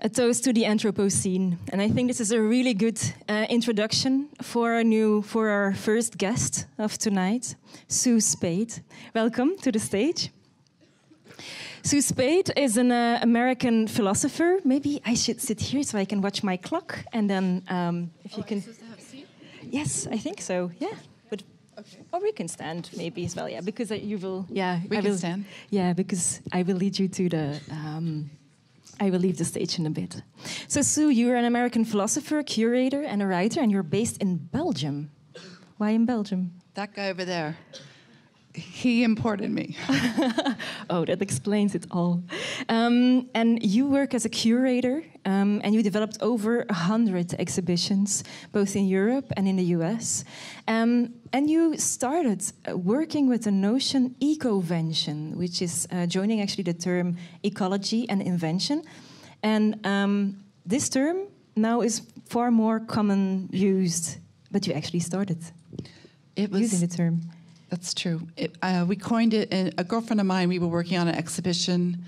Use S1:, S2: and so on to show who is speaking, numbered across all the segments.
S1: a toast to the Anthropocene, and I think this is a really good uh, introduction for our new for our first guest of tonight, Sue Spaid. Welcome to the stage. Sue Spaid is an uh, American philosopher. Maybe I should sit here so I can watch my clock, and then um, if
S2: oh,
S1: you can. Yes, I think so. Yeah, but
S2: okay.
S1: or we can stand maybe as well. Yeah, because uh, you will. Yeah,
S2: we
S1: I
S2: can
S1: will,
S2: stand.
S1: Yeah, because I will lead you to the. Um, I will leave the stage in a bit. So, Sue, you're an American philosopher, curator, and a writer, and you're based in Belgium. Why in Belgium?
S2: That guy over there. He imported me.
S1: oh, that explains it all. Um, and you work as a curator, um, and you developed over a hundred exhibitions, both in Europe and in the US. Um, and you started uh, working with the notion ecovention, which is uh, joining actually the term ecology and invention. And um, this term now is far more common used, but you actually started
S2: it was,
S1: using the term.
S2: That's true. It, uh, we coined it. A girlfriend of mine. We were working on an exhibition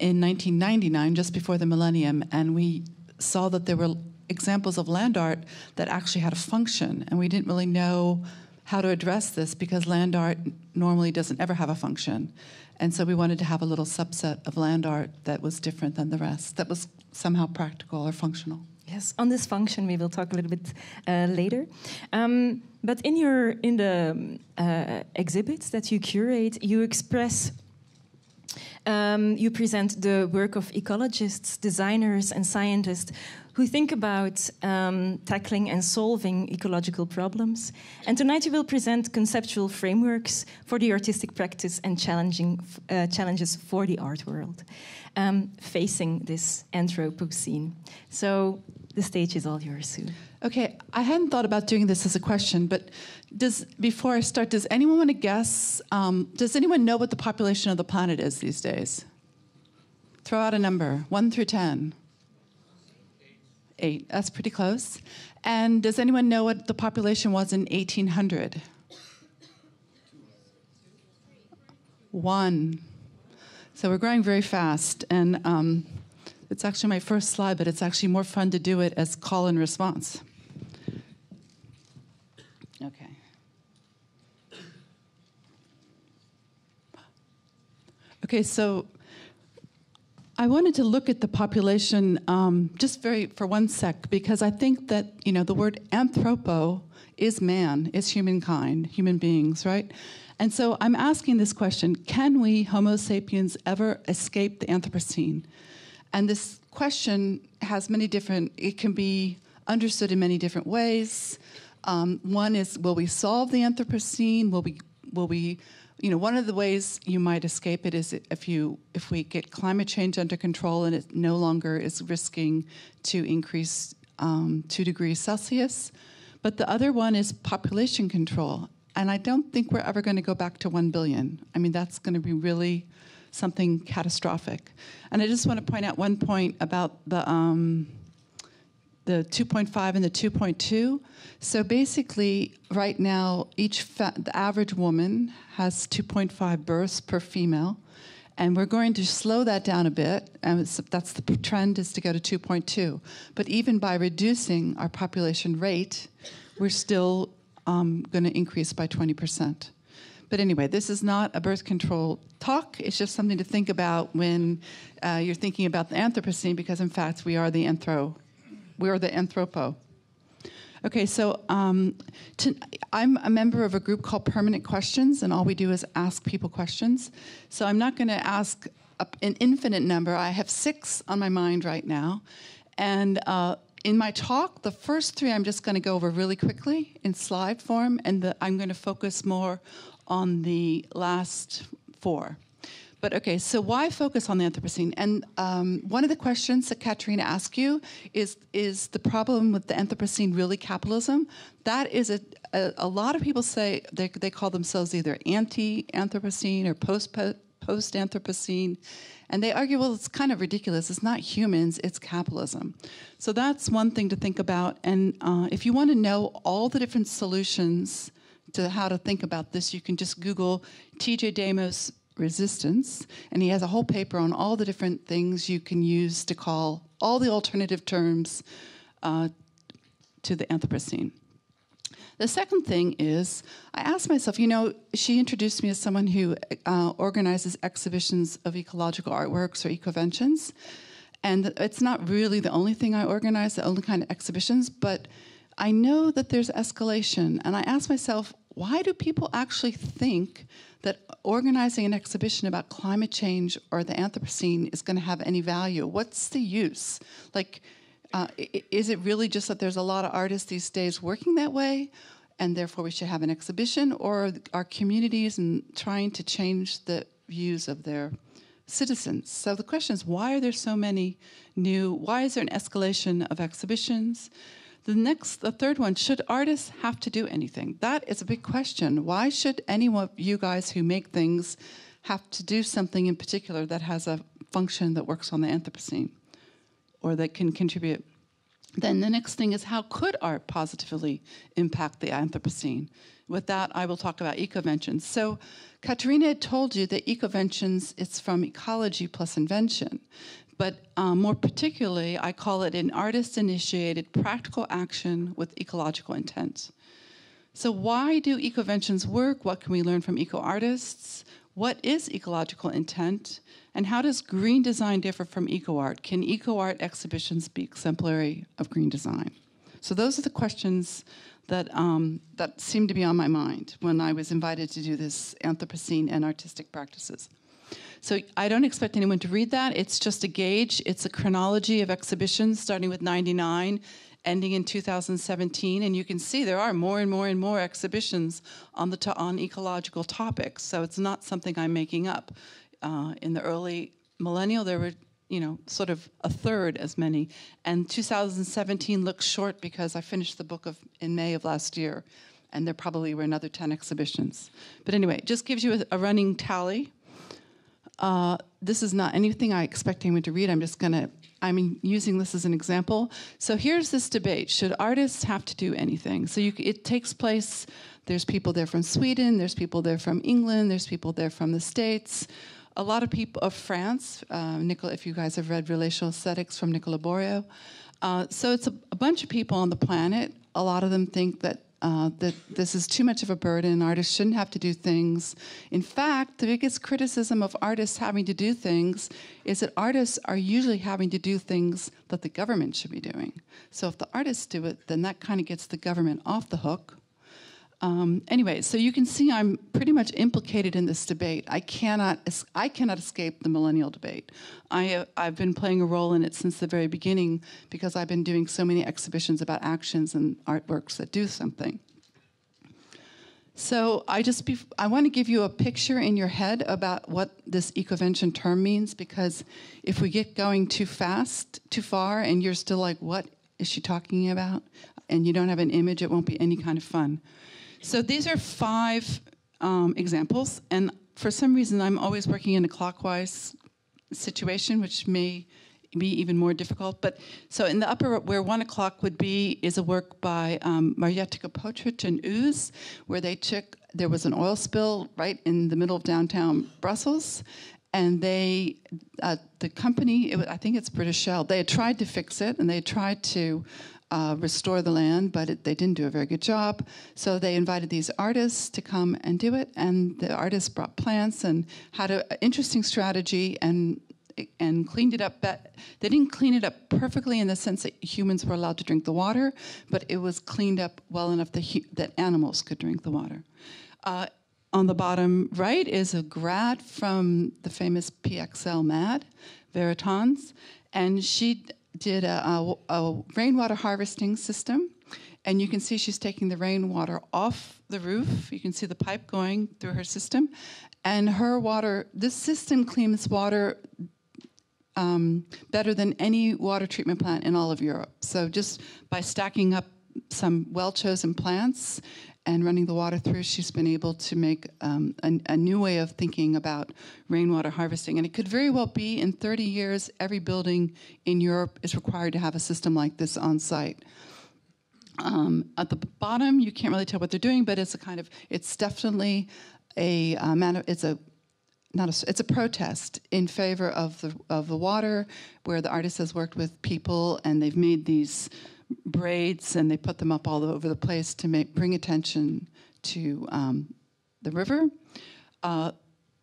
S2: in 1999, just before the millennium, and we saw that there were examples of land art that actually had a function, and we didn't really know how to address this because land art normally doesn't ever have a function. And so we wanted to have a little subset of land art that was different than the rest, that was somehow practical or functional.
S1: Yes, on this function we will talk a little bit uh, later. Um, but in your in the uh, exhibits that you curate, you express. Um, you present the work of ecologists, designers, and scientists who think about um, tackling and solving ecological problems. And tonight you will present conceptual frameworks for the artistic practice and challenging uh, challenges for the art world um, facing this Anthropocene. So the stage is all yours, Sue.
S2: Okay, I hadn't thought about doing this as a question, but does before I start, does anyone want to guess? Um, does anyone know what the population of the planet is these days? Throw out a number, one through ten. Eight. That's pretty close. And does anyone know what the population was in 1800? One. So we're growing very fast, and um, it's actually my first slide, but it's actually more fun to do it as call and response. Okay. Okay, so I wanted to look at the population um, just very for one sec because I think that you know the word anthropo is man, is humankind, human beings, right? And so I'm asking this question Can we, Homo sapiens, ever escape the Anthropocene? And this question has many different, it can be understood in many different ways. Um, one is Will we solve the Anthropocene? Will we, will we, you know, one of the ways you might escape it is if you if we get climate change under control and it no longer is risking to increase um, two degrees Celsius. But the other one is population control. And I don't think we're ever going to go back to 1 billion. I mean, that's going to be really something catastrophic. And I just want to point out one point about the, um, the 2.5 and the 2.2. So basically, right now, each the average woman has 2.5 births per female. And we're going to slow that down a bit. And that's the trend is to go to 2.2. But even by reducing our population rate, we're still um, going to increase by 20%. But anyway, this is not a birth control talk. It's just something to think about when uh, you're thinking about the Anthropocene, because in fact, we are the anthro, we are the anthropo. Okay, so um, to, I'm a member of a group called Permanent Questions, and all we do is ask people questions. So I'm not going to ask an infinite number. I have six on my mind right now, and uh, in my talk, the first three I'm just going to go over really quickly in slide form, and the, I'm going to focus more on the last four. But okay, so why focus on the Anthropocene? And um, one of the questions that Katerina asked you is is the problem with the Anthropocene really capitalism? That is a, a, a lot of people say they, they call themselves either anti Anthropocene or post post Anthropocene. And they argue, well, it's kind of ridiculous. It's not humans, it's capitalism. So that's one thing to think about. And uh, if you want to know all the different solutions to how to think about this, you can just Google TJ Demos resistance. And he has a whole paper on all the different things you can use to call all the alternative terms uh, to the Anthropocene. The second thing is, I asked myself, you know, she introduced me as someone who uh, organizes exhibitions of ecological artworks or ecoventions. And it's not really the only thing I organize, the only kind of exhibitions, but I know that there's escalation. And I asked myself, why do people actually think that organizing an exhibition about climate change or the Anthropocene is going to have any value? What's the use? Like, uh, is it really just that there's a lot of artists these days working that way, and therefore we should have an exhibition, or are communities and trying to change the views of their citizens? So the question is, why are there so many new? Why is there an escalation of exhibitions? The next, the third one, should artists have to do anything? That is a big question. Why should any of you guys who make things have to do something in particular that has a function that works on the Anthropocene or that can contribute? Then the next thing is how could art positively impact the Anthropocene? With that, I will talk about ecoventions. So, Katerina had told you that ecoventions, it's from ecology plus invention. But um, more particularly, I call it an artist initiated practical action with ecological intent. So, why do ecoventions work? What can we learn from eco artists? What is ecological intent? And how does green design differ from eco art? Can eco art exhibitions be exemplary of green design? So, those are the questions that, um, that seemed to be on my mind when I was invited to do this Anthropocene and artistic practices. So I don't expect anyone to read that. It's just a gauge. It's a chronology of exhibitions starting with 99, ending in 2017. And you can see there are more and more and more exhibitions on, the on ecological topics. So it's not something I'm making up. Uh, in the early millennial, there were you know, sort of a third as many. And 2017 looks short because I finished the book of in May of last year, and there probably were another 10 exhibitions. But anyway, just gives you a, a running tally. Uh, this is not anything I expect anyone to read. I'm just going to, I'm using this as an example. So here's this debate Should artists have to do anything? So you, it takes place, there's people there from Sweden, there's people there from England, there's people there from the States. A lot of people of France, uh, Nicola, if you guys have read Relational Aesthetics from Nicolas Bourriaud. Uh, so it's a, a bunch of people on the planet. A lot of them think that uh, that this is too much of a burden. Artists shouldn't have to do things. In fact, the biggest criticism of artists having to do things is that artists are usually having to do things that the government should be doing. So if the artists do it, then that kind of gets the government off the hook. Um, anyway, so you can see I'm pretty much implicated in this debate. I cannot, I cannot escape the millennial debate. I, I've been playing a role in it since the very beginning because I've been doing so many exhibitions about actions and artworks that do something. So I just I want to give you a picture in your head about what this ecovention term means because if we get going too fast, too far, and you're still like, what is she talking about? And you don't have an image, it won't be any kind of fun. So these are five um, examples, and for some reason, I'm always working in a clockwise situation, which may be even more difficult. But so in the upper, where one o'clock would be, is a work by um, Potrich and Ouz, where they took there was an oil spill right in the middle of downtown Brussels, and they uh, the company was, I think it's British Shell they had tried to fix it and they tried to uh, restore the land, but it, they didn't do a very good job. So they invited these artists to come and do it, and the artists brought plants and had an interesting strategy and and cleaned it up. But they didn't clean it up perfectly in the sense that humans were allowed to drink the water, but it was cleaned up well enough that, that animals could drink the water. Uh, on the bottom right is a grad from the famous PXL MAD, Veritans, and she did a, a, a rainwater harvesting system. And you can see she's taking the rainwater off the roof. You can see the pipe going through her system. And her water, this system cleans water um, better than any water treatment plant in all of Europe. So just by stacking up some well chosen plants and running the water through, she's been able to make um, a, a, new way of thinking about rainwater harvesting. And it could very well be in 30 years, every building in Europe is required to have a system like this on site. Um, at the bottom, you can't really tell what they're doing, but it's a kind of, it's definitely a, uh, it's a not a, it's a protest in favor of the of the water, where the artist has worked with people and they've made these braids and they put them up all over the place to make bring attention to um, the river. Uh,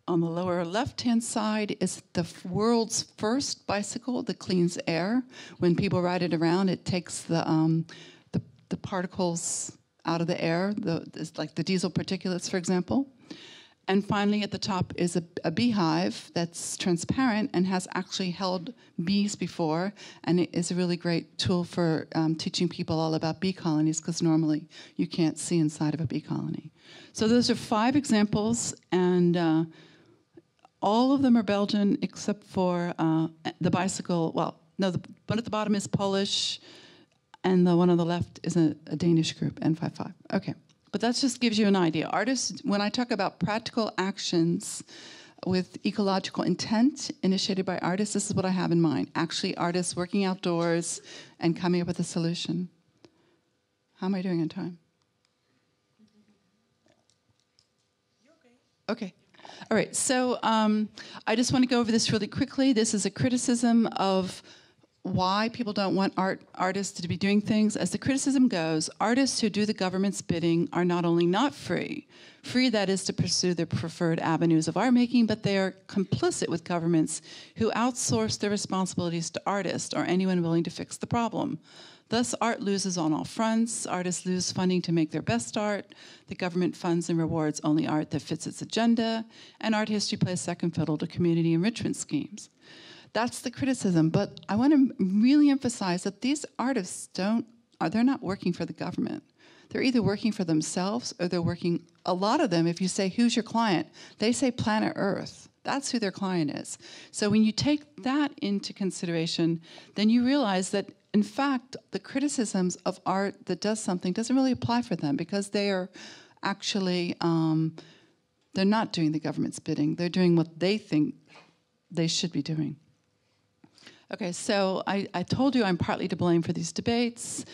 S2: on the lower left hand side is the world's first bicycle that cleans air. When people ride it around, it takes the, um, the, the, particles out of the air, the, like the diesel particulates, for example. And finally, at the top is a, a, beehive that's transparent and has actually held bees before, and it is a really great tool for um, teaching people all about bee colonies because normally you can't see inside of a bee colony. So those are five examples, and uh, all of them are Belgian except for uh, the bicycle. Well, no, the one at the bottom is Polish, and the one on the left is a, a Danish group, N55. Okay. But that just gives you an idea. Artists, when I talk about practical actions with ecological intent initiated by artists, this is what I have in mind. Actually, artists working outdoors and coming up with a solution. How am I doing in time? Okay. Okay. All right. So um, I just want to go over this really quickly. This is a criticism of why people don't want art artists to be doing things. As the criticism goes, artists who do the government's bidding are not only not free, free that is to pursue their preferred avenues of art making, but they are complicit with governments who outsource their responsibilities to artists or anyone willing to fix the problem. Thus, art loses on all fronts. Artists lose funding to make their best art. The government funds and rewards only art that fits its agenda. And art history plays second fiddle to community enrichment schemes. That's the criticism. But I want to really emphasize that these artists don't, are, they're not working for the government. They're either working for themselves or they're working, a lot of them, if you say, who's your client? They say planet Earth. That's who their client is. So when you take that into consideration, then you realize that, in fact, the criticisms of art that does something doesn't really apply for them because they are actually, um, they're not doing the government's bidding. They're doing what they think they should be doing. Okay, so I, I told you I'm partly to blame for these debates,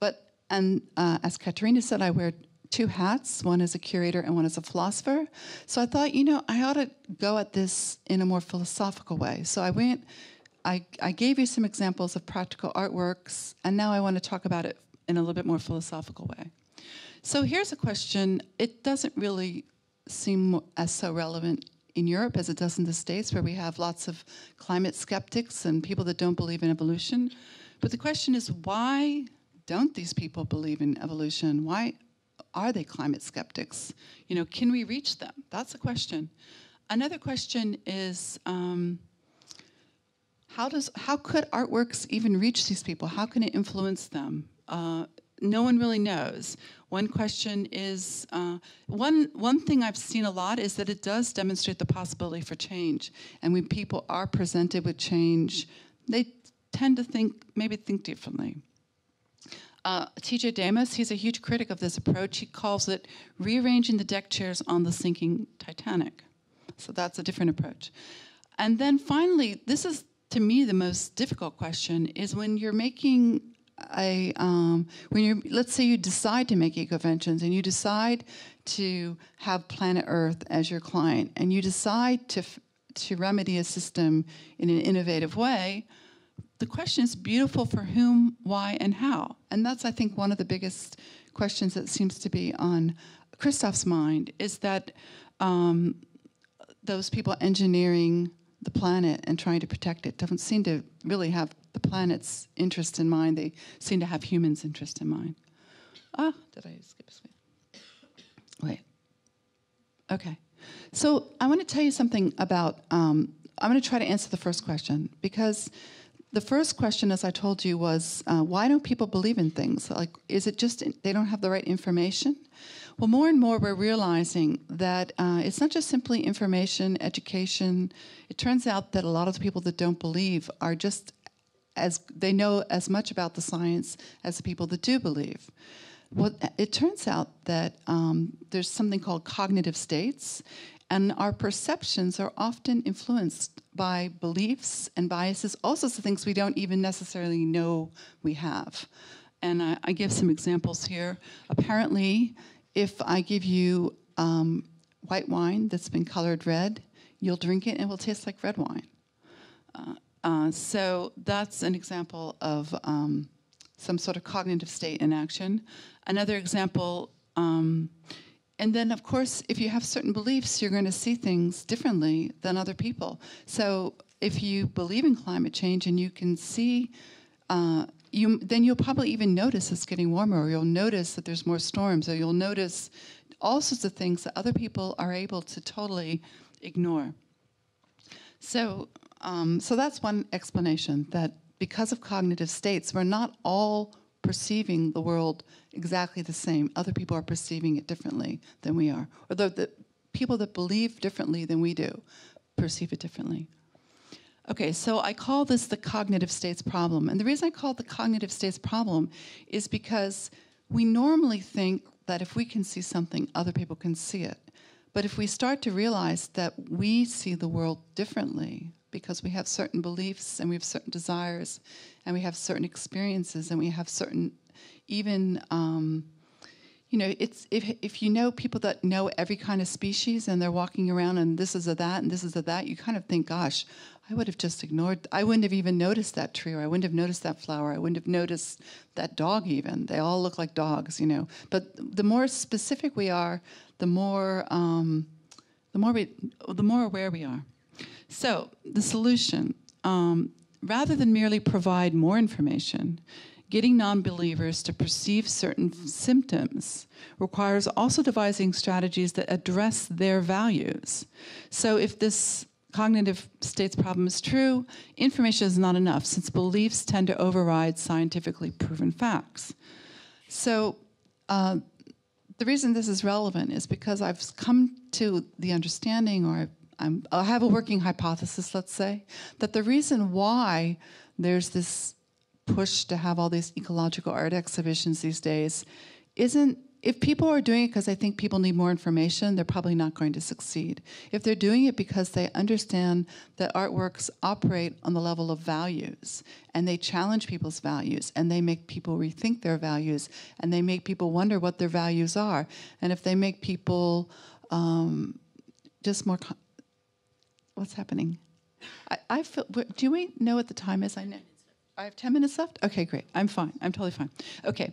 S2: but and uh, as Katerina said, I wear two hats one as a curator and one as a philosopher. So I thought, you know, I ought to go at this in a more philosophical way. So I went, I, I gave you some examples of practical artworks, and now I want to talk about it in a little bit more philosophical way. So here's a question. It doesn't really seem as so relevant in Europe as it does in the States, where we have lots of climate skeptics and people that don't believe in evolution. But the question is, why don't these people believe in evolution? Why are they climate skeptics? You know, can we reach them? That's a question. Another question is, um, how does how could artworks even reach these people? How can it influence them? Uh, no one really knows. One question is uh, one one thing I've seen a lot is that it does demonstrate the possibility for change, and when people are presented with change, they tend to think maybe think differently. Uh, T.J. Demos, he's a huge critic of this approach. He calls it rearranging the deck chairs on the sinking Titanic. So that's a different approach. And then finally, this is to me the most difficult question: is when you're making I um, when you let's say you decide to make ecoventions and you decide to have Planet Earth as your client and you decide to to remedy a system in an innovative way, the question is beautiful for whom, why, and how. And that's I think one of the biggest questions that seems to be on Christoph's mind is that um, those people engineering the planet and trying to protect it doesn't seem to really have the planet's interest in mind. They seem to have humans' interest in mind. Ah, did I skip a slide? Wait. Okay. So I want to tell you something about. Um, I'm going to try to answer the first question because the first question, as I told you, was uh, why don't people believe in things? Like, is it just they don't have the right information? Well, more and more we're realizing that uh, it's not just simply information, education. It turns out that a lot of the people that don't believe are just as they know as much about the science as the people that do believe. Well, it turns out that um, there's something called cognitive states, and our perceptions are often influenced by beliefs and biases, also some things we don't even necessarily know we have. And I, I give some examples here. Apparently, if I give you um, white wine that's been colored red, you'll drink it and it will taste like red wine. Uh, uh, so that's an example of um, some sort of cognitive state in action. Another example, um, and then of course, if you have certain beliefs, you're going to see things differently than other people. So if you believe in climate change and you can see, uh, you then you'll probably even notice it's getting warmer, or you'll notice that there's more storms, or you'll notice all sorts of things that other people are able to totally ignore. So, um, so that's one explanation that because of cognitive states, we're not all perceiving the world exactly the same. Other people are perceiving it differently than we are, or the, the people that believe differently than we do perceive it differently. Okay, so I call this the cognitive states problem. And the reason I call it the cognitive states problem is because we normally think that if we can see something, other people can see it. But if we start to realize that we see the world differently because we have certain beliefs and we have certain desires and we have certain experiences and we have certain, even, um, you know, it's if, if you know people that know every kind of species and they're walking around and this is a that and this is a that, you kind of think, gosh, I would have just ignored, I wouldn't have even noticed that tree or I wouldn't have noticed that flower. I wouldn't have noticed that dog even. They all look like dogs, you know. But the more specific we are, the more, um, the more, we, the more aware we are. So the solution, um, rather than merely provide more information, getting non-believers to perceive certain symptoms requires also devising strategies that address their values. So if this cognitive states problem is true, information is not enough since beliefs tend to override scientifically proven facts. So, uh, the reason this is relevant is because I've come to the understanding, or I'm, I have a working hypothesis, let's say, that the reason why there's this push to have all these ecological art exhibitions these days isn't if people are doing it because they think people need more information, they're probably not going to succeed. If they're doing it because they understand that artworks operate on the level of values and they challenge people's values and they make people rethink their values and they make people wonder what their values are. And if they make people um, just more. What's happening? I, I feel. Do we know what the time is? I know. I have 10 minutes left? Okay, great. I'm fine. I'm totally fine. Okay.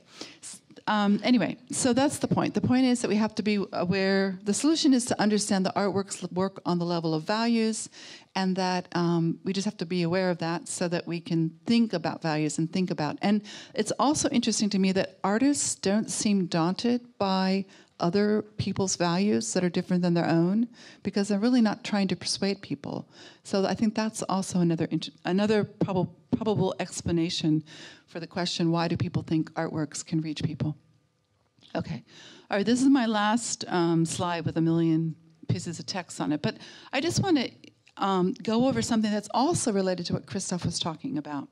S2: Um, anyway, so that's the point. The point is that we have to be aware. The solution is to understand the artworks work on the level of values, and that um, we just have to be aware of that so that we can think about values and think about. And it's also interesting to me that artists don't seem daunted by other people's values that are different than their own because they're really not trying to persuade people. So I think that's also another another probable probable explanation for the question why do people think artworks can reach people? Okay. All right, this is my last um, slide with a million pieces of text on it, but I just want to um, go over something that's also related to what Christoph was talking about.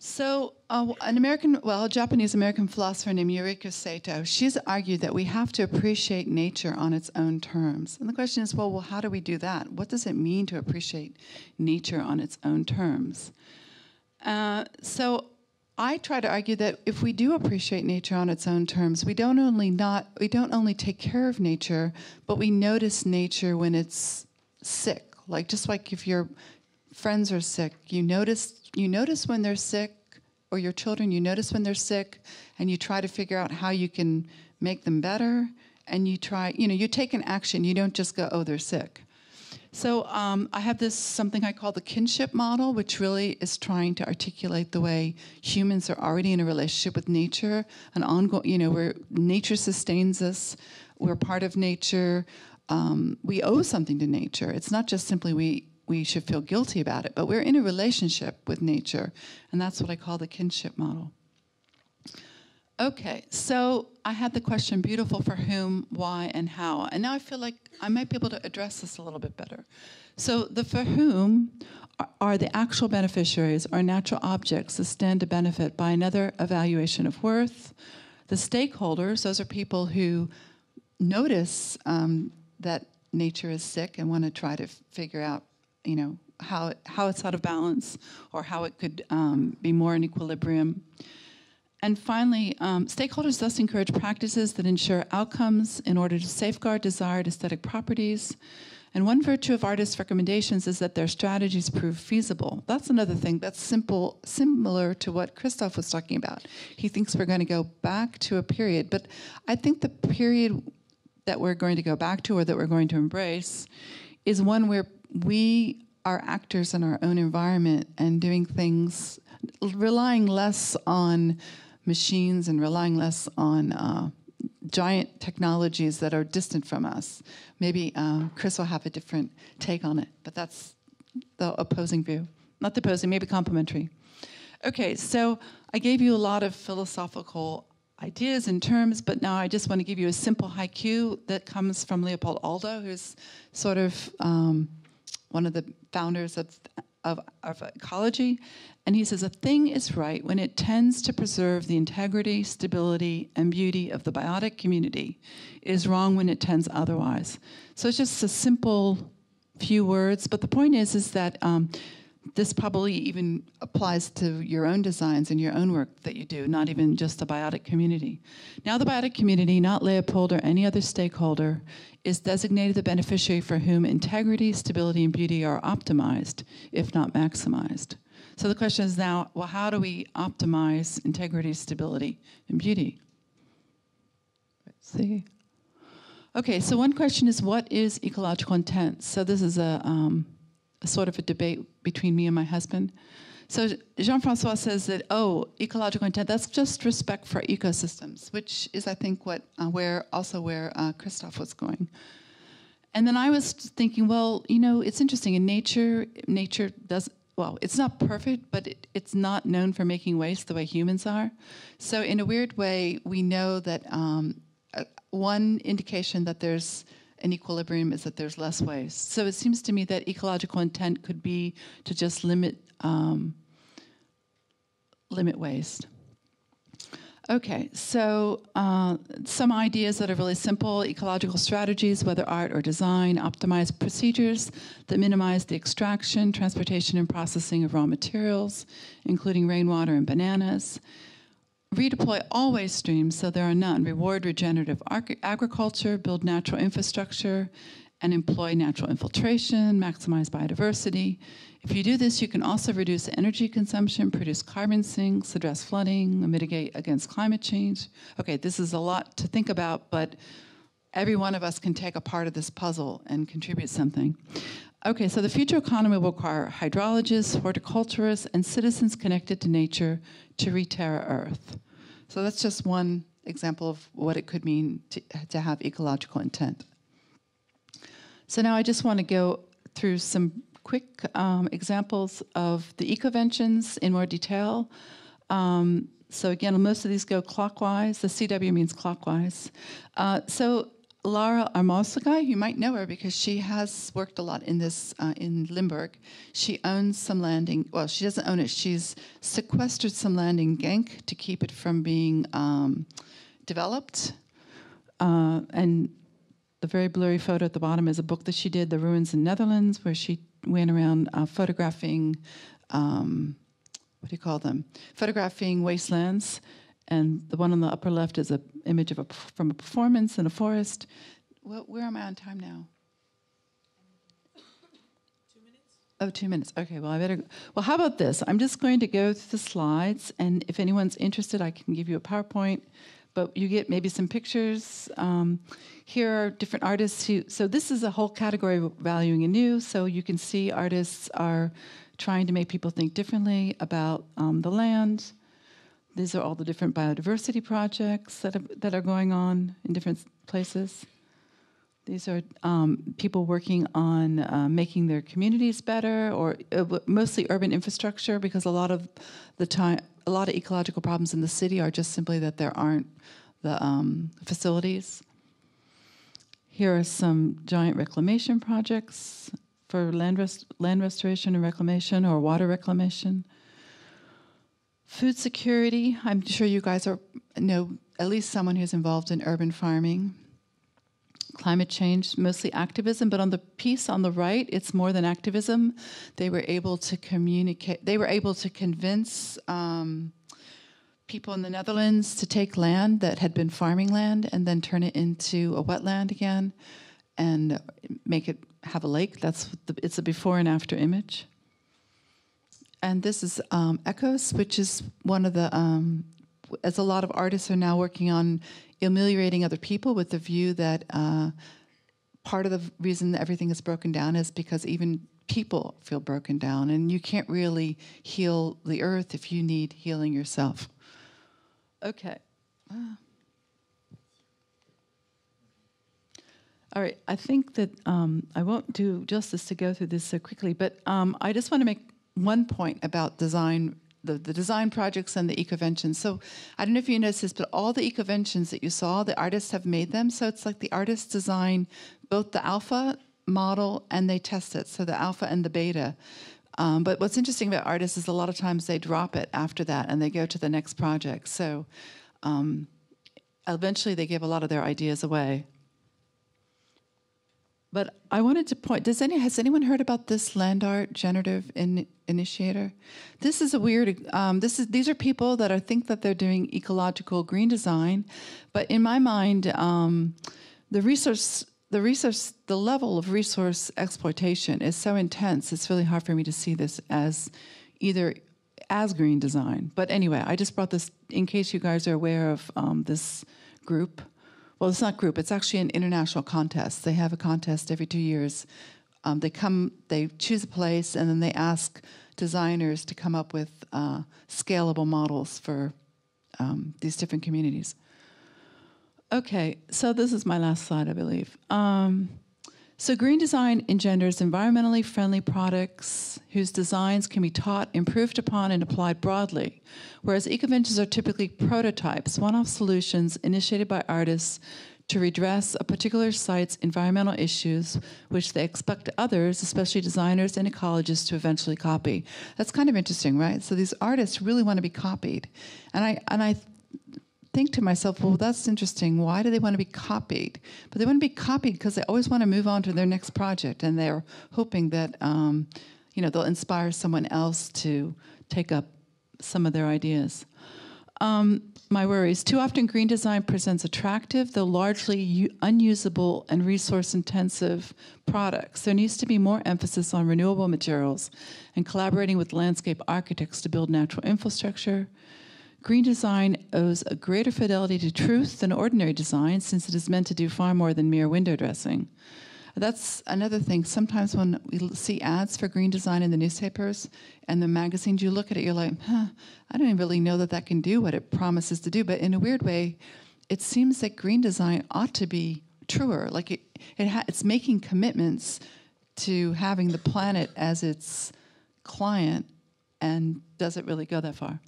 S2: So, uh, an American, well, a Japanese American philosopher named Yuriko Saito, she's argued that we have to appreciate nature on its own terms. And the question is, well, well, how do we do that? What does it mean to appreciate nature on its own terms? Uh, so, I try to argue that if we do appreciate nature on its own terms, we don't only not we don't only take care of nature, but we notice nature when it's sick. Like just like if your friends are sick, you notice you notice when they're sick, or your children, you notice when they're sick, and you try to figure out how you can make them better, and you try, you know, you take an action. You don't just go, oh, they're sick. So um, I have this something I call the kinship model, which really is trying to articulate the way humans are already in a relationship with nature, an ongoing, you know, where nature sustains us, we're part of nature, um, we owe something to nature. It's not just simply we we should feel guilty about it, but we're in a relationship with nature, and that's what I call the kinship model. Okay, so I had the question beautiful for whom, why, and how. And now I feel like I might be able to address this a little bit better. So, the for whom are the actual beneficiaries or natural objects that stand to benefit by another evaluation of worth. The stakeholders, those are people who notice um, that nature is sick and want to try to figure out you know, how, how it's out of balance or how it could um, be more in equilibrium. And finally, um, stakeholders thus encourage practices that ensure outcomes in order to safeguard desired aesthetic properties. And one virtue of artists' recommendations is that their strategies prove feasible. That's another thing that's simple, similar to what Christoph was talking about. He thinks we're going to go back to a period, but I think the period that we're going to go back to or that we're going to embrace is one where we are actors in our own environment and doing things, relying less on machines and relying less on uh, giant technologies that are distant from us. Maybe uh, Chris will have a different take on it, but that's the opposing view. Not the opposing, maybe complementary. Okay, so I gave you a lot of philosophical ideas and terms, but now I just want to give you a simple haiku that comes from Leopold Aldo, who's sort of um, one of the founders of, of, of ecology. And he says, A thing is right when it tends to preserve the integrity, stability, and beauty of the biotic community. It is wrong when it tends otherwise. So it's just a simple few words, but the point is, is that um, this probably even applies to your own designs and your own work that you do, not even just the biotic community. Now, the biotic community, not Leopold or any other stakeholder, is designated the beneficiary for whom integrity, stability, and beauty are optimized, if not maximized. So the question is now well, how do we optimize integrity, stability, and beauty? Let's see. Okay, so one question is what is ecological intent? So this is a um, a sort of a debate between me and my husband. So Jean Francois says that oh, ecological intent that's just respect for ecosystems, which is I think what uh, where also where uh, was going. And then I was thinking, well, you know, it's interesting in nature. Nature does well. It's not perfect, but it, it's not known for making waste the way humans are. So in a weird way, we know that um, uh, one indication that there's an equilibrium is that there's less waste. So it seems to me that ecological intent could be to just limit um, limit waste. Okay, so uh, some ideas that are really simple ecological strategies, whether art or design, optimize procedures that minimize the extraction, transportation, and processing of raw materials, including rainwater and bananas redeploy all waste streams so there are none, reward regenerative agriculture, build natural infrastructure, and employ natural infiltration, maximize biodiversity. If you do this, you can also reduce energy consumption, produce carbon sinks, address flooding, mitigate against climate change. Okay, this is a lot to think about, but every one of us can take a part of this puzzle and contribute something. Okay, so the future economy will require hydrologists, horticulturists, and citizens connected to nature to reterra Earth. So that's just one example of what it could mean to, to have ecological intent. So now I just want to go through some quick um, examples of the ecoventions in more detail. Um, so again, most of these go clockwise. The CW means clockwise. Uh, so Lara Almarcegui, you might know her because she has worked a lot in this uh, in Limburg. She owns some landing. Well, she doesn't own it. She's sequestered some land in Genk to keep it from being um, developed. Uh, and the very blurry photo at the bottom is a book that she did, "The Ruins in Netherlands," where she went around uh, photographing. Um, what do you call them? Photographing wastelands and the one on the upper left is an image of a, from a performance in a forest. Well, where am I on time now? Two minutes. Oh, two minutes. Okay, well, I better. Well, how about this? I'm just going to go through the slides, and if anyone's interested, I can give you a PowerPoint, but you get maybe some pictures. Um, here are different artists who. So, this is a whole category of valuing anew, so you can see artists are trying to make people think differently about um, the land these are all the different biodiversity projects that, have, that are going on in different places. These are um, people working on uh, making their communities better, or uh, mostly urban infrastructure, because a lot of the time, a lot of ecological problems in the city are just simply that there aren't the um, facilities. Here are some giant reclamation projects for land, rest- land restoration and reclamation, or water reclamation. Food security, I'm sure you guys are know at least someone who's involved in urban farming. Climate change, mostly activism, but on the piece on the right, it's more than activism. They were able to communicate, they were able to convince um, people in the Netherlands to take land that had been farming land and then turn it into a wetland again and make it have a lake. That's the, it's a before and after image. And this is um, Ecos, which is one of the, um, as a lot of artists are now working on ameliorating other people with the view that uh, part of the reason everything is broken down is because even people feel broken down, and you can't really heal the earth if you need healing yourself. Okay. Ah. All right, I think that um, I won't do justice to go through this so quickly, but um, I just want to make one point about design, the, the design projects and the ecoventions. So I don't know if you noticed this, but all the ecoventions that you saw, the artists have made them. So it's like the artists design both the alpha model and they test it, so the alpha and the beta. Um, but what's interesting about artists is a lot of times they drop it after that and they go to the next project. So um, eventually they give a lot of their ideas away. But I wanted to point. Does any has anyone heard about this land art generative in, initiator? This is a weird. Um, this is these are people that I think that they're doing ecological green design, but in my mind, um, the resource the resource the level of resource exploitation is so intense. It's really hard for me to see this as either as green design. But anyway, I just brought this in case you guys are aware of um, this group well, it's not group. It's actually an international contest. They have a contest every two years. Um, they come, they choose a place, and then they ask designers to come up with uh, scalable models for um, these different communities. Okay, so this is my last slide, I believe. Um, so, green design engenders environmentally friendly products whose designs can be taught, improved upon, and applied broadly, whereas ecoventions are typically prototypes, one off solutions initiated by artists to redress a particular site's environmental issues, which they expect others, especially designers and ecologists, to eventually copy. That's kind of interesting, right? So, these artists really want to be copied. And I, and I think to myself, well, that's interesting. Why do they want to be copied? But they want to be copied because they always want to move on to their next project, and they're hoping that um, you know they'll inspire someone else to take up some of their ideas. Um, my worries. Too often, green design presents attractive, though largely unusable and resource intensive products. There needs to be more emphasis on renewable materials and collaborating with landscape architects to build natural infrastructure, Green design owes a greater fidelity to truth than ordinary design since it is meant to do far more than mere window dressing. That's another thing. Sometimes when we see ads for green design in the newspapers and the magazines, you look at it, you're like, huh, I don't really know that that can do what it promises to do. But in a weird way, it seems that green design ought to be truer. Like it, it ha- it's making commitments to having the planet as its client, and does it really go that far?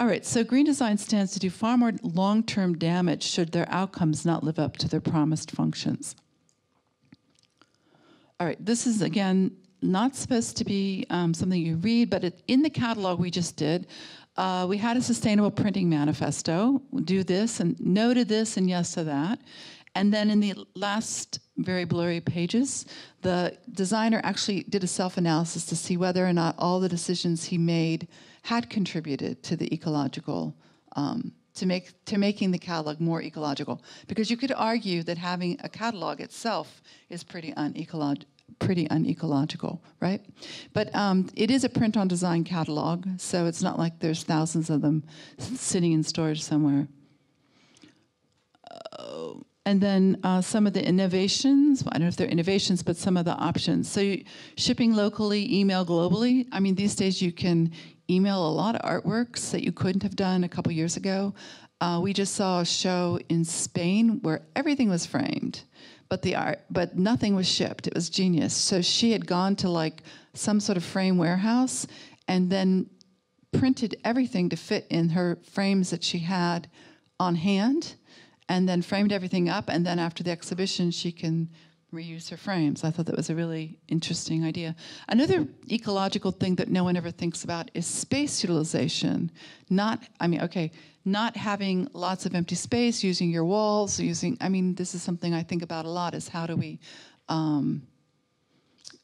S2: All right, so green design stands to do far more long term damage should their outcomes not live up to their promised functions. All right, this is again not supposed to be um, something you read, but it, in the catalog we just did, uh, we had a sustainable printing manifesto. Do this and no to this and yes to that. And then in the last very blurry pages, the designer actually did a self analysis to see whether or not all the decisions he made had contributed to the ecological um, to make to making the catalog more ecological because you could argue that having a catalog itself is pretty unecolog- pretty unecological, right? But um, it is a print on design catalog, so it's not like there's thousands of them sitting in storage somewhere. Uh, and then uh, some of the innovations, I don't know if they're innovations, but some of the options. So, shipping locally, email globally. I mean, these days you can email a lot of artworks that you couldn't have done a couple years ago. Uh, we just saw a show in Spain where everything was framed, but the art, but nothing was shipped. It was genius. So she had gone to like some sort of frame warehouse and then printed everything to fit in her frames that she had on hand, and then framed everything up. And then after the exhibition, she can reuse her frames. I thought that was a really interesting idea. Another ecological thing that no one ever thinks about is space utilization. Not, I mean, okay, not having lots of empty space, using your walls, using, I mean, this is something I think about a lot is how do we, um,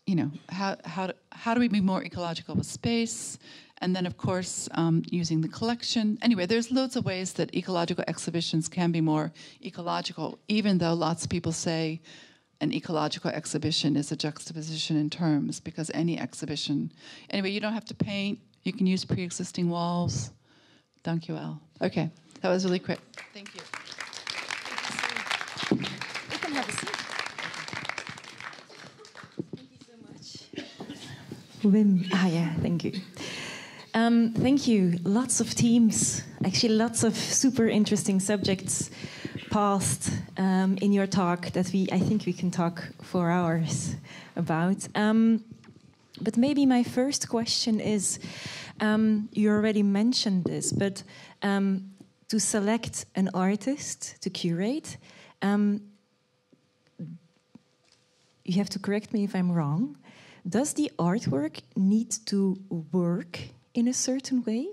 S2: you know, how, how, do, how do we be more ecological with space? And then, of course, um, using the collection. Anyway, there's loads of ways that ecological exhibitions can be more ecological, even though lots of people say, an ecological exhibition is a juxtaposition in terms because any exhibition, anyway, you don't have to paint. You can use pre-existing walls. Thank you, Al. Okay, that was really quick. Thank you.
S1: You can have a seat. Thank you so much. Wim, ah yeah, thank you. Um, thank you. Lots of teams, actually, lots of super interesting subjects passed um, in your talk that we, I think, we can talk for hours about. Um, but maybe my first question is, um, you already mentioned this, but um, to select an artist to curate, um, you have to correct me if I'm wrong. Does the artwork need to work in a certain way?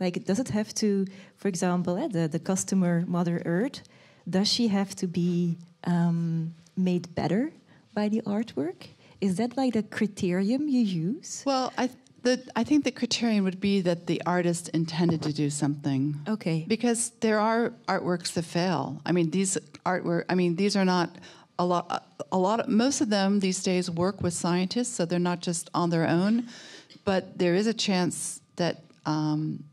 S1: Like, does it have to, for example, eh, the, the customer Mother Earth, does she have to be um, made better by the artwork? Is that like the criterion you use?
S2: Well, I, the, I think the criterion would be that the artist intended to do something.
S1: Okay.
S2: Because there are artworks that fail. I mean, these artwork. I mean, these are not a lot. A lot of most of them these days work with scientists, so they're not just on their own. But there is a chance that um,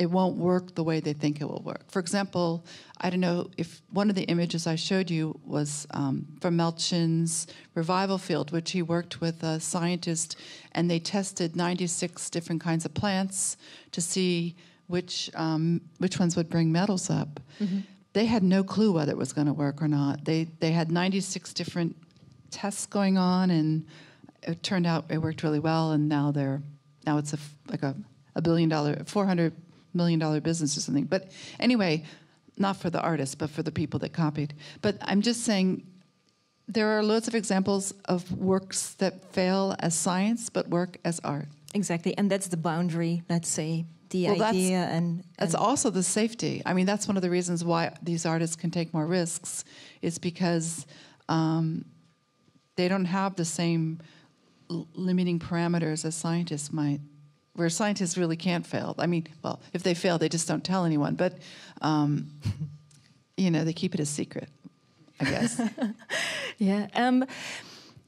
S2: it won't work the way they think it will work. For example, I don't know if one of the images I showed you was um, from Mel Chin's revival field, which he worked with a scientist, and they tested 96 different kinds of plants to see which um, which ones would bring metals up. Mm-hmm. They had no clue whether it was going to work or not. They they had 96 different tests going on, and it turned out it worked really well. And now they're now it's a, like a, a billion dollar, 400 million dollar business or something. But anyway, not for the artists, but for the people that copied. But I'm just saying there are loads of examples of works that fail as science but work as art.
S1: Exactly, and that's the boundary, let's say, the well, idea
S2: that's,
S1: and, and,
S2: that's also the safety. I mean, that's one of the reasons why these artists can take more risks, is because um, they don't have the same limiting parameters as scientists might where scientists really can't fail. I mean, well, if they fail, they just don't tell anyone. But um, you know, they keep it a secret, I guess.
S1: yeah. Um,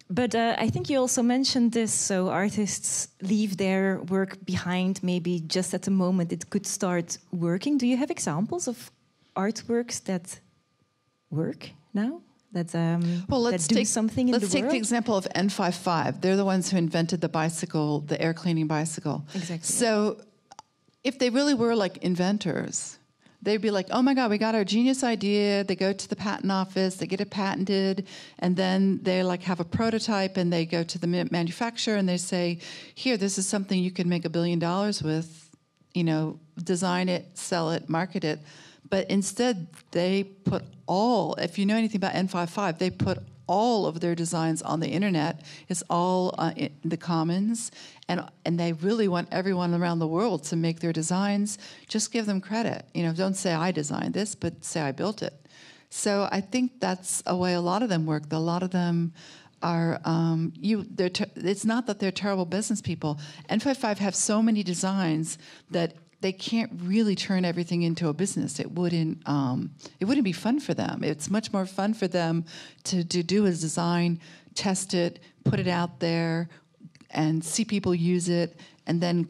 S1: but uh, I think you also mentioned this. So artists leave their work behind, maybe just at the moment it could start working. Do you have examples of artworks that work now? That um,
S2: well, let's take,
S1: something
S2: let's
S1: the
S2: take the example of N55. They're the ones who invented the bicycle, the air cleaning bicycle.
S1: Exactly.
S2: So, if they really were like inventors, they'd be like, "Oh my God, we got our genius idea." They go to the patent office, they get it patented, and then they like have a prototype, and they go to the manufacturer and they say, "Here, this is something you can make a billion dollars with. You know, design it, sell it, market it." But instead, they put all, if you know anything about N55, they put all of their designs on the internet. It's all uh, in the commons, and and they really want everyone around the world to make their designs. Just give them credit. You know, don't say I designed this, but say I built it. So I think that's a way a lot of them work. A lot of them are um, you. They're ter- it's not that they're terrible business people. N55 have so many designs that they can't really turn everything into a business. It wouldn't. Um, it wouldn't be fun for them. It's much more fun for them to, to do a design, test it, put it out there, and see people use it, and then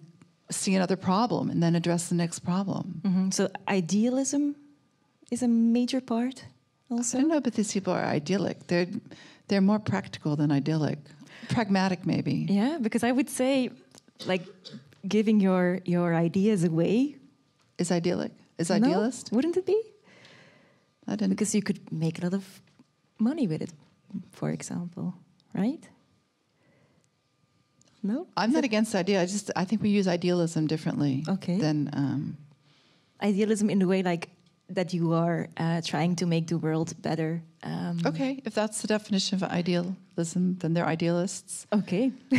S2: see another problem, and then address the next problem.
S1: Mm-hmm. So idealism is a major part. Also,
S2: I don't know, but these people are idyllic. They're they're more practical than idyllic. Pragmatic, maybe.
S1: Yeah, because I would say, like giving your your ideas away
S2: is idyllic. Is idealist?
S1: Wouldn't it be?
S2: I didn't.
S1: Because you could make a lot of money with it, for example, right? No,
S2: I'm is not it? against the idea. I just I think we use idealism differently.
S1: Okay.
S2: Than um,
S1: idealism in the way like that you are uh, trying to make the world better.
S2: Um, okay, if that's the definition of idealism, then they're idealists.
S1: Okay.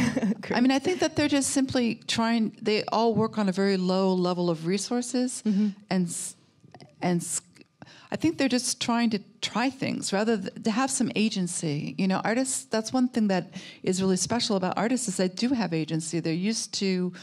S2: I mean, I think that they're just simply trying. They all work on a very low level of resources, mm-hmm. and and I think they're just trying to try things rather than to have some agency. You know, artists. That's one thing that is really special about artists is they do have agency. They're used to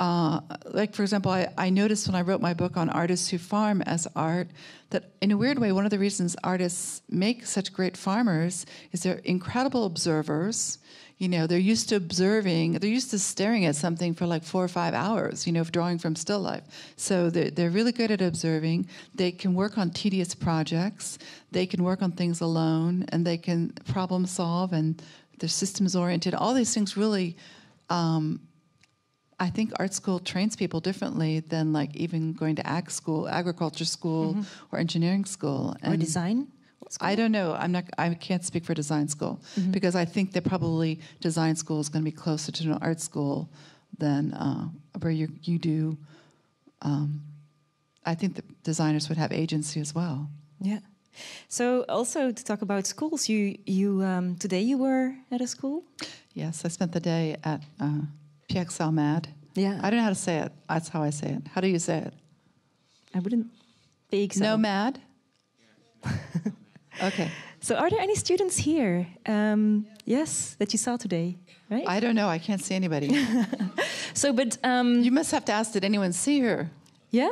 S2: uh, like for example, I, I noticed when I wrote my book on artists who farm as art that in a weird way, one of the reasons artists make such great farmers is they're incredible observers. You know, they're used to observing, they're used to staring at something for like four or five hours, you know, drawing from still life. So they're, they're really good at observing. They can work on tedious projects. They can work on things alone and they can problem solve and they're systems oriented. All these things really um, I think art school trains people differently than like even going to ag school, agriculture school, mm-hmm. or engineering school,
S1: and or design. School?
S2: I don't know. I'm not. I can't speak for design school mm-hmm. because I think that probably design school is going to be closer to an art school than uh, where you you do. Um, I think the designers would have agency as well.
S1: Yeah. So also to talk about schools, you you um, today you were at a school.
S2: Yes, I spent the day at. Uh, PXL mad?
S1: Yeah.
S2: I don't know how to say it. That's how I say it. How do you say it?
S1: I wouldn't.
S2: No mad? okay.
S1: So, are there any students here? Um, yes, that you saw today, right?
S2: I don't know. I can't see anybody.
S1: so, but um,
S2: you must have to ask. Did anyone see her?
S1: Yeah.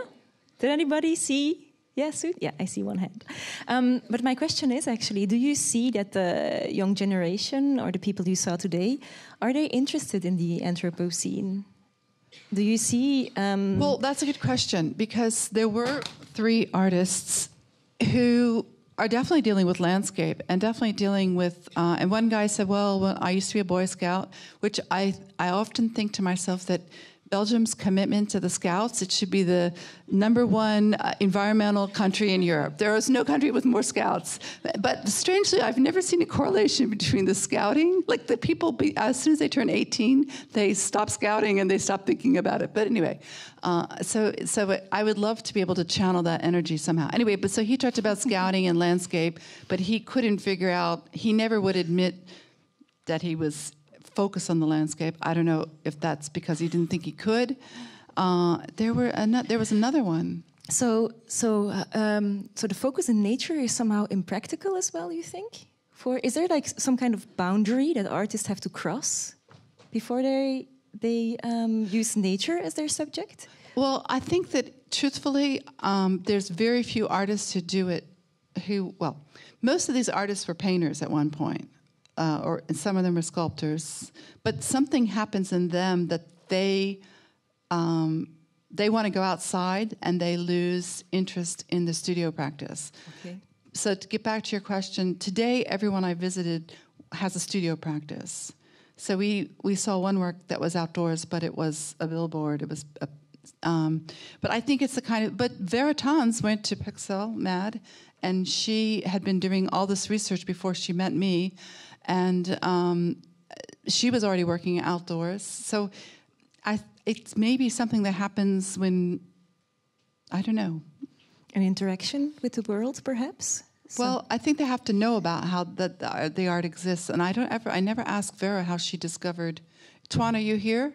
S1: Did anybody see? Yeah, Sue? Yeah, I see one hand. Um, but my question is actually, do you see that the young generation or the people you saw today are they interested in the Anthropocene? Do you see? Um,
S2: well, that's a good question because there were three artists who are definitely dealing with landscape and definitely dealing with. Uh, and one guy said, "Well, well, I used to be a Boy Scout," which I I often think to myself that Belgium's commitment to the Scouts. It should be the number one uh, environmental country in Europe. There is no country with more Scouts. But strangely, I've never seen a correlation between the scouting. Like the people, be, as soon as they turn 18, they stop scouting and they stop thinking about it. But anyway, uh, so so I would love to be able to channel that energy somehow. Anyway, but so he talked about scouting and landscape, but he couldn't figure out. He never would admit that he was focus on the landscape. I don't know if that's because he didn't think he could. Uh, there were an- there was another one.
S1: So so uh, um, so the focus in nature is somehow impractical as well. You think? For is there like some kind of boundary that artists have to cross before they they um, use nature as their subject?
S2: Well, I think that truthfully, um, there's very few artists who do it. Who well, most of these artists were painters at one point uh, or some of them are sculptors, but something happens in them that they um, they want to go outside and they lose interest in the studio practice. Okay. So to get back to your question, today everyone I visited has a studio practice. So we we saw one work that was outdoors, but it was a billboard. It was a um, but I think it's the kind of. But Vera Tanz went to PXL-MAD, and she had been doing all this research before she met me, and um, she was already working outdoors. So I, it's maybe something that happens when I don't know.
S1: An interaction with the world, perhaps.
S2: So. Well, I think they have to know about how the, the art exists, and I don't ever. I never asked Vera how she discovered. Tuan, are you here?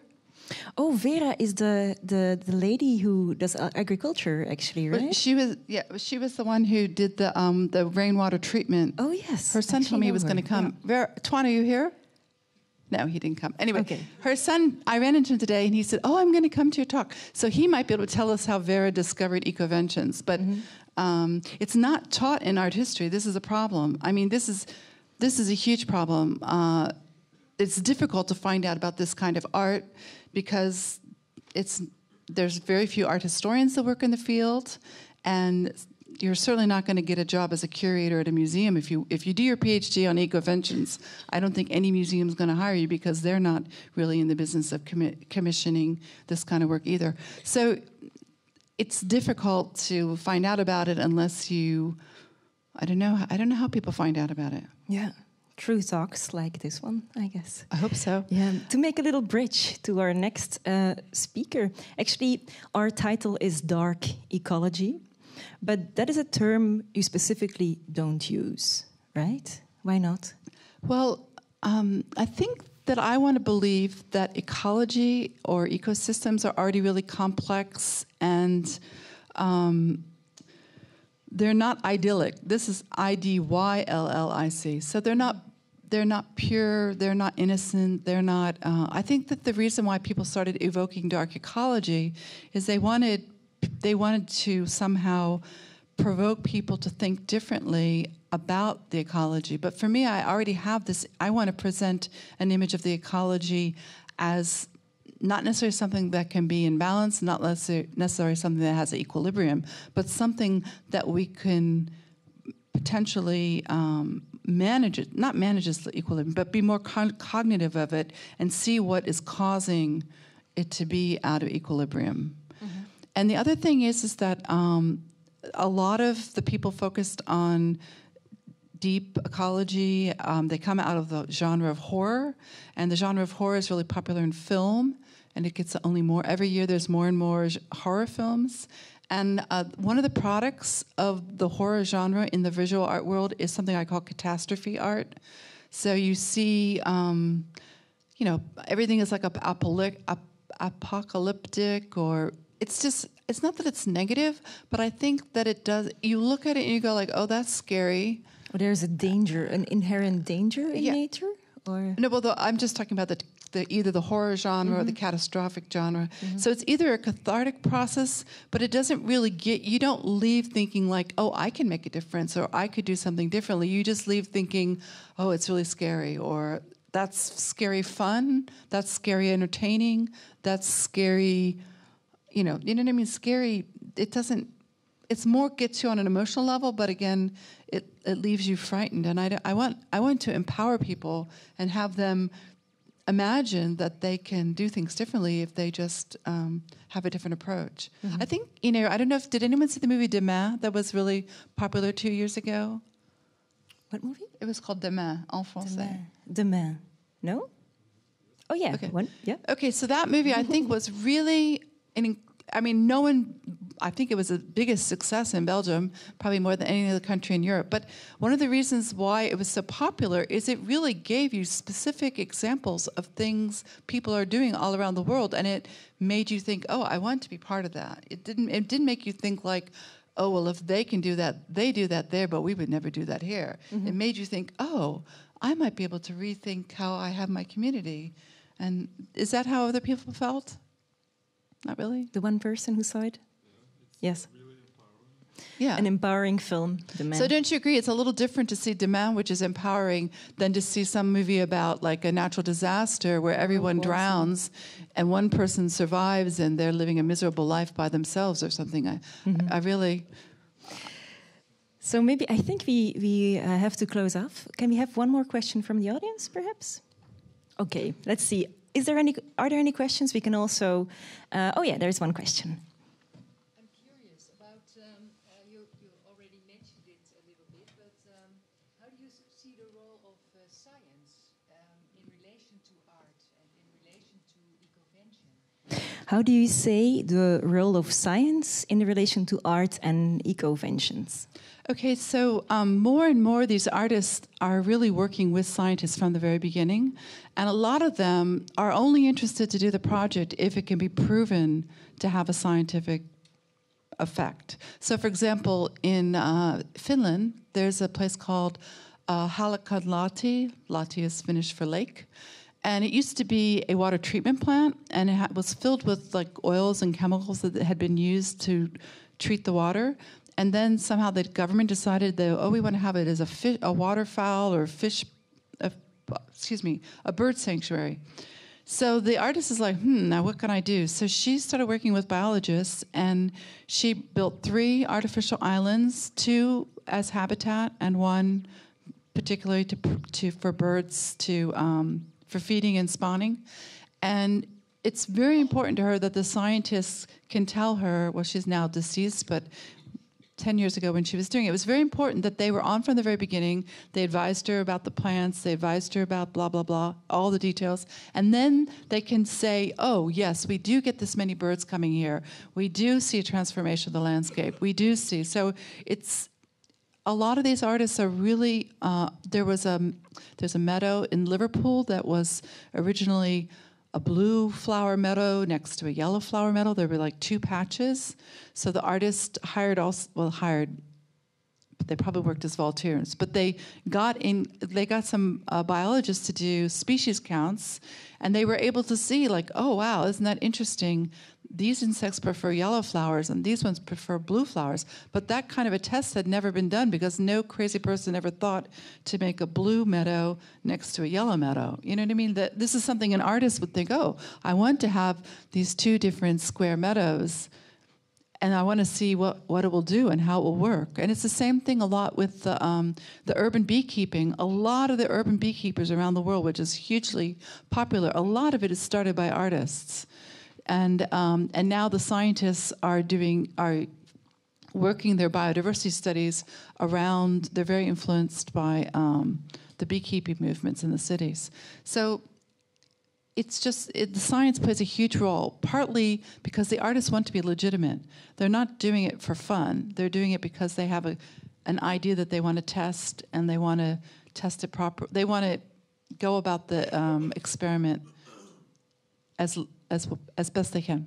S1: Oh, Vera is the, the, the lady who does agriculture, actually, right?
S2: But she was yeah, she was the one who did the um, the rainwater treatment.
S1: Oh yes,
S2: her son told me he was going to come. Yeah. Vera, Tuan, are you here? No, he didn't come. Anyway, okay. her son, I ran into him today, and he said, "Oh, I'm going to come to your talk." So he might be able to tell us how Vera discovered ecoventions, but mm-hmm. um, it's not taught in art history. This is a problem. I mean, this is this is a huge problem. Uh, it's difficult to find out about this kind of art because it's there's very few art historians that work in the field, and you're certainly not going to get a job as a curator at a museum if you if you do your PhD on ecoventions. I don't think any museum is going to hire you because they're not really in the business of commi- commissioning this kind of work either. So it's difficult to find out about it unless you. I don't know. I don't know how people find out about it.
S1: Yeah true talks like this one, I guess.
S2: I hope so.
S1: Yeah. To make a little bridge to our next uh, speaker, actually, our title is Dark Ecology, but that is a term you specifically don't use, right? Why not?
S2: Well, um, I think that I want to believe that ecology or ecosystems are already really complex and um, they're not idyllic. This is I D Y L L I C. So they're not they're not pure, they're not innocent, they're not. Uh, I think that the reason why people started evoking dark ecology is they wanted they wanted to somehow provoke people to think differently about the ecology. But for me, I already have this. I want to present an image of the ecology as not necessarily something that can be in balance, not necessarily something that has an equilibrium, but something that we can potentially um, manage it, not manage this equilibrium, but be more con- cognitive of it and see what is causing it to be out of equilibrium. Mm-hmm. And the other thing is, is that um, a lot of the people focused on deep ecology, um, they come out of the genre of horror, and the genre of horror is really popular in film, and it gets only more every year. There's more and more horror films, and uh, one of the products of the horror genre in the visual art world is something I call catastrophe art. So you see, um, you know, everything is like apocalyptic, or it's just, it's not that it's negative, but I think that it does, you look at it and you go like, oh, that's scary.
S1: Well, there's a danger, an inherent danger in yeah. nature? Or?
S2: No, well, the, I'm just talking about the the, either the horror genre mm-hmm. or the mm-hmm. catastrophic genre. Mm-hmm. So it's either a cathartic process, but it doesn't really get, you don't leave thinking like, oh, I can make a difference or I could do something differently. You just leave thinking, oh, it's really scary or that's scary fun, that's scary entertaining, that's scary, you know, you know what I mean? Scary, it doesn't, it's more gets you on an emotional level, but again, it, it leaves you frightened. And I, I, want, I want to empower people and have them imagine that they can do things differently if they just um, have a different approach. Mm-hmm. I think, you know, I don't know if, did anyone see the movie Demain that was really popular two years ago?
S1: What movie?
S2: It was called Demain, en français.
S1: Demain. Demain. No? Oh, yeah.
S2: Okay.
S1: One, yeah.
S2: Okay, so that movie I think was really an I mean, no one, I think it was the biggest success in Belgium, probably more than any other country in Europe. But one of the reasons why it was so popular is it really gave you specific examples of things people are doing all around the world. And it made you think, oh, I want to be part of that. It didn't, it didn't make you think like, oh, well, if they can do that, they do that there, but we would never do that here. Mm-hmm. It made you think, oh, I might be able to rethink how I have my community. And is that how other people felt? Not really.
S1: The one person who saw it?
S3: Yeah,
S1: yes. Yeah. An empowering film,
S2: Demain. So don't you agree? It's a little different to see Demain, which is empowering, than to see some movie about like a natural disaster where everyone drowns and one person survives and they're living a miserable life by themselves or something. I, mm-hmm. I really.
S1: So maybe I think we we uh, have to close off. Can we have one more question from the audience, perhaps? Okay, let's see is there any? Are there any questions? We can also. Uh, oh yeah, there's one question.
S4: I'm curious about. Um, uh, you, you already mentioned it a little bit, but um, how do you see the role of uh, science um, in relation to art and in relation to ecovention?
S1: How do you say the role of science in relation to art and ecoventions?
S2: Okay, so um, more and more these artists are really working with scientists from the very beginning, and a lot of them are only interested to do the project if it can be proven to have a scientific effect. So, for example, in uh, Finland, there's a place called uh, Halekanlahti. Lahti is Finnish for lake. And it used to be a water treatment plant, and it was filled with like oils and chemicals that had been used to treat the water and then somehow the government decided that oh we want to have it as a fish, a waterfowl or fish, a, excuse me, a bird sanctuary. So the artist is like, hmm, now what can I do? So she started working with biologists, and she built three artificial islands, two as habitat, and one particularly to, to for birds to um, for feeding and spawning. And it's very important to her that the scientists can tell her. Well, she's now deceased, but 10 years ago when she was doing it. It was very important that they were on from the very beginning. They advised her about the plants, they advised her about blah, blah, blah, all the details. And then they can say, oh, yes, we do get this many birds coming here. We do see a transformation of the landscape. We do see. So it's, a lot of these artists are really, uh, there was a, there's a meadow in Liverpool that was originally a blue flower meadow next to a yellow flower meadow. There were like two patches. So the artist hired also well hired they probably worked as volunteers, but they got in. They got some uh, biologists to do species counts, and they were able to see like, oh wow, isn't that interesting? These insects prefer yellow flowers, and these ones prefer blue flowers. But that kind of a test had never been done because no crazy person ever thought to make a blue meadow next to a yellow meadow. You know what I mean? That this is something an artist would think, oh, I want to have these two different square meadows and I want to see what, what it will do and how it will work. And it's the same thing a lot with the, um, the urban beekeeping. A lot of the urban beekeepers around the world, which is hugely popular, a lot of it is started by artists. And, um, and now the scientists are doing, are working their biodiversity studies around, they're very influenced by um, the beekeeping movements in the cities. So it's just it, the science plays a huge role partly because the artists want to be legitimate. They're not doing it for fun. They're doing it because they have a, an idea that they want to test and they want to test it proper they want to go about the um, experiment as, as, as best they can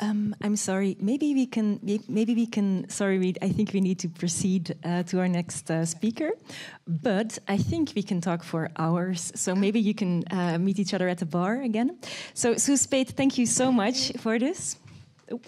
S1: Um, I'm sorry. Maybe we can. Maybe we can. Sorry, I think we need to proceed uh, to our next uh, speaker. But I think we can talk for hours. So maybe you can uh, meet each other at the bar again. So Sue Spaid, thank you so much for this. Oop.